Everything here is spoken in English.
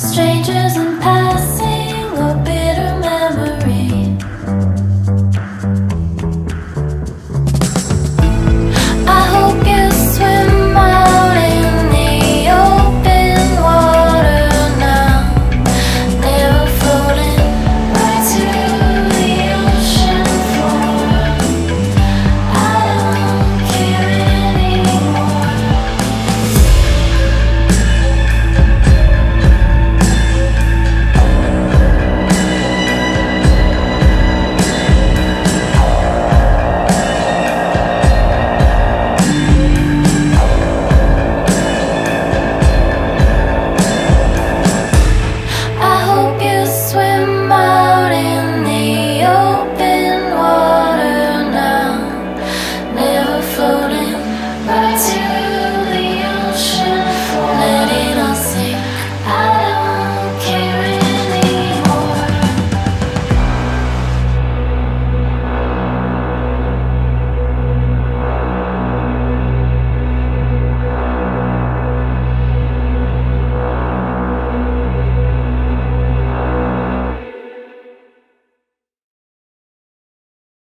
Straight